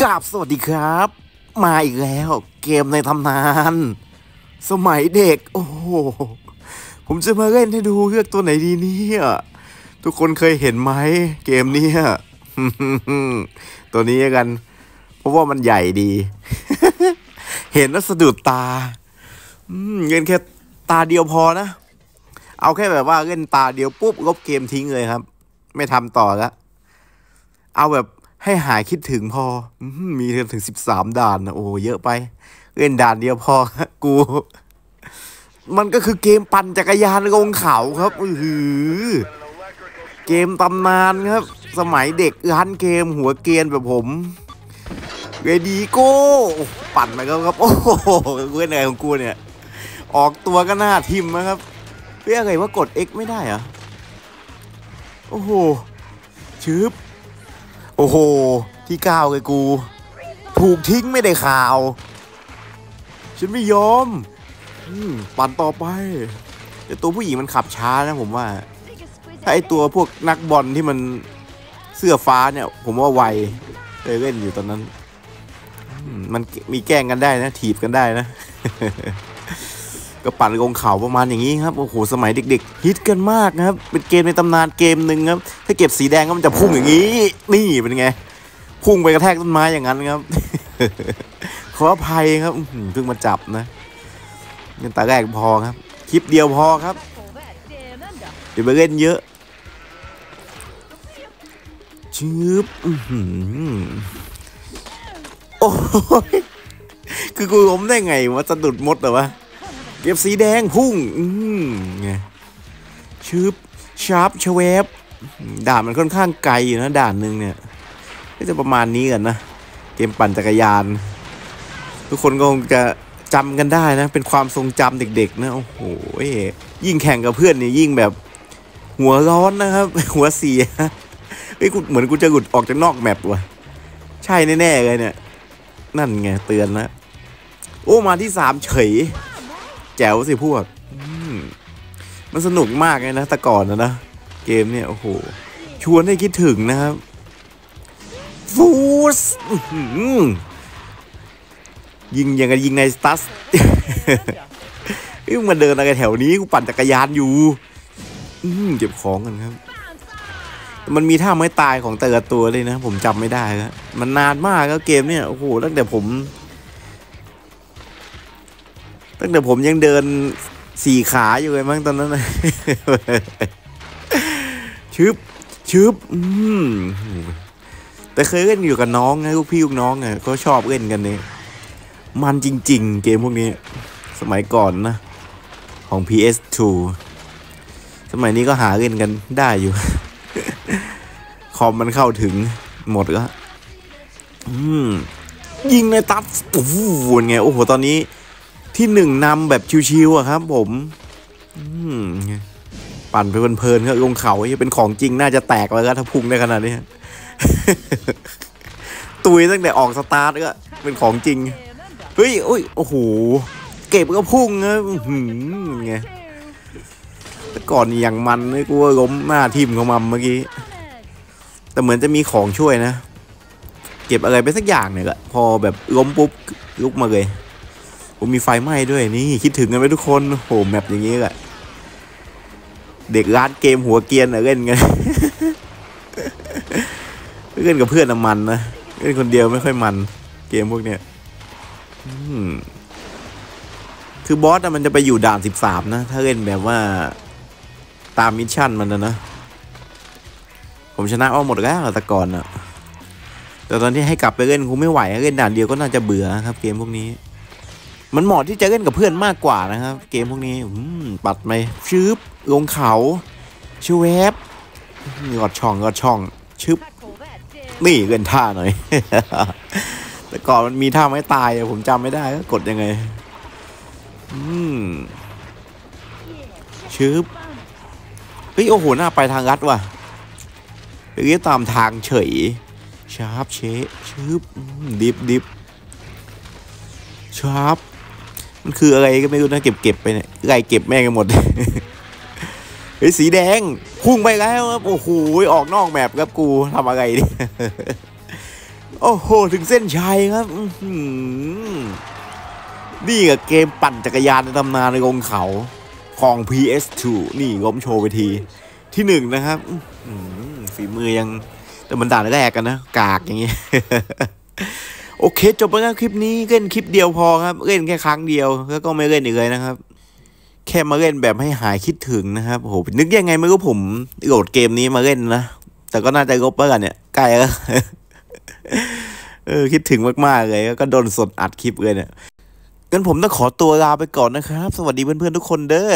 กราบสวัสดีครับ มาอีกแล้ว เกมในตำนาน สมัยเด็ก โอ้โห ผมจะมาเล่นให้ดูเลือกตัวไหนดีเนี่ยทุกคนเคยเห็นไหมเกมนี้ตัวนี้กัน เพราะว่ามันใหญ่ดี เห็นแล้วสะดุดตาเล่นแค่ตาเดียวพอนะ เอาแค่แบบว่าเล่นตาเดียวปุ๊บลบเกมทิ้งเลยครับ ไม่ทำต่อแล้วเอาแบบ ให้หายคิดถึงพอ มีถึงสิบสามด่านนะโอ้เยอะไป เล่นด่านเดียวพอกู มันก็คือเกมปั่นจักรยานลงเขาครับอือหือเกมตำนานครับ สมัยเด็กร้านเกมหัวเกรียนแบบผมเรดีโก้ปั่นไปแล้วครับ โอ้โหเล่นอะไรของกูเนี่ย ออกตัวก็หน้าทิมนะครับเรียกอะไรว่ากด X ไม่ได้เหรอะโอ้โหชืบ โอ้โห ที่ก้าวเลยกู ถูกทิ้งไม่ได้ข่าว ฉันไม่ยอมอืมปั่นต่อไป แต่ตัวผู้หญิงมันขับช้านะผมว่า ถ้าไอตัวพวกนักบอลที่มันเสื้อฟ้าเนี่ย ผมว่าไวเคยเล่นอยู่ตอนนั้นมมันมีแกล้งกันได้นะ ถีบกันได้นะ ก็ปั่นลงเขาประมาณอย่างนี้ครับโอ้โหสมัยเด็กๆฮิตกันมากนะครับเป็นเกมในตำนานเกมหนึ่งครับถ้าเก็บสีแดงก็มันจะพุ่งอย่างนี้ นี่เป็นไง พุ่งไปกระแทกต้นไม้อย่างนั้นครับ ขออภัยครับเพิ่งมาจับนะเงินตาแรกพอครับ คลิปเดียวพอครับเดี๋ยวไปเล่นเยอะชื้อโอ้ยคือกูล้มได้ไงวะสะดุดมดเหรอวะ เก็บสีแดงพุ่ง อืมไงชืบชาร์ปชเวฟด่านมันค่อนข้างไกลอยู่นะด่านหนึ่งเนี่ย ก็จะประมาณนี้กันนะ เกมปั่นจักรยาน ทุกคนก็คงจะจำกันได้นะ เป็นความทรงจำเด็กๆนะ โอ้โห ยิ่งแข่งกับเพื่อนเนี่ยยิ่งแบบหัวร้อนนะครับ หัวเสียเฮ้ยกูเหมือนกูจะหลุดออกจากนอกแมปว่ะ ใช่แน่ๆเลยเนี่ย นั่นไงเตือนนะ โอ้มาที่สามเฉย แจ๋วสิพวกมันสนุกมากเลยนะแต่ก่อนนะนะ เกมเนี่ย โอ้โห ชวนให้คิดถึงนะครับฟูสยิงอย่างกับยิงในสตัสเอ้ยมาเดินอะไรแถวนี้กูปั่นจักรยานอยู่เก็บของกันครับ มันมีท่าไม้ตายของแต่ละตัวเลยนะ ผมจำไม่ได้แล้วมันนานมากแล้วเกมเนี่ย โอ้โหตั้งแต่ผม ตั้งแต่ผมยังเดินสี่ขาอยู่เลยมั้งตอนนั้นนะชึบชึบอืมแต่เคยเล่นอยู่กับน้องไงลูกพี่ลูกน้องไงก็ชอบเล่นกันเนี่ยมันจริง ๆ เกมพวกนี้ สมัยก่อนนะ ของ PS2 สมัยนี้ก็หาเล่นกันได้อยู่ คอมมันเข้าถึงหมดแล้วอืมยิงในตัดโอ้โหไง โอ้โห ตอนนี้ ที่หนึ่งนำแบบชิวๆอะครับ ผมปั่นไปเพลินๆครับลงเขาเป็นของจริงน่าจะแตกแล้วถ้าพุ่งได้ขนาดนี้ตุยตั้งแต่ออกสตาร์ทก็เป็นของจริงเฮ้ยโอ้ยโอ้โหเก็บก็พุ่งนะหือไงแต่ก่อนอย่างมันเลยกูว่าล้มหน้าทิมของมันเมื่อกี้แต่เหมือนจะมีของช่วยนะ เก็บอะไรไปสักอย่างเนี่ยละพอแบบล้มปุ๊บลุกมาเลย ผมมีไฟไหม้ด้วยนี่คิดถึงกันไหมทุกคนโหแมปอย่างนี้แหละเด็กร้านเกมหัวเกียนอะเล่นกันเล่นกับเพื่อนมันนะเล่นคนเดียวไม่ค่อยมัน เกมพวกเนี้ยคือบอสอะมันจะไปอยู่ด่านสิบสามนะ ถ้าเล่นแบบว่าตาม mission มันนะนะ ผมชนะเอาหมดแล้วแต่ก่อนอะแต่ตอนที่ให้กลับไปเล่นคงไม่ไหวเล่นด่านเดียวก็น่าจะเบื่อครับ เกมพวกนี้ มันเหมาะที่จะเล่นกับเพื่อนมากกว่านะครับ เกมพวกนี้อืมปัดไปชึบลงเขาชวบงอดช่องงอดช่องชึบนี่เล่นท่าหน่อย แต่ก่อนมันมีท่าไม่ตายผมจำไม่ได้ก็กดยังไง อืมชึบเฮ้ยโอ้โหหน้าไปทางรัดว่ะเรียตามทางเฉยชาร์ปเชชึบดิบดิบชาร์ป มันคืออะไรก็ไม่รู้นะเก็บเก็บไปเนี่ยไก่เก็บแม่งกันหมดเฮ้ยสีแดงพุ่งไปแล้วครับโอ้โหออกนอกแมปครับกูทำอะไรดิโอ้โหถึงเส้นชัยครับนี่กับเกมปั่นจักรยานในตำนานในกงเขาของ PS2 นี่ล้มโชว์ไปที ที่หนึ่งนะครับฝีมือยังแต่มันด่านแรกกันนะ กากอย่างเงี้ย โอเคจบไปแล้วคลิปนี้เล่นคลิปเดียวพอครับ เล่นแค่ครั้งเดียวแล้วก็ไม่เล่นอีกเลยนะครับ แค่มาเล่นแบบให้หายคิดถึงนะครับโหนึกยังไงไม่รู้ผมโหลดเกมนี้มาเล่นนะแต่ก็น่าจะลบแล้วกันเนี่ยใกล้แล้วเออคิดถึงมากๆเลยก็โดนสดอัดคลิปเลยเนี่ยงั้นผมต้องขอตัวลาไปก่อนนะครับ สวัสดีเพื่อนๆทุกคนเด้อ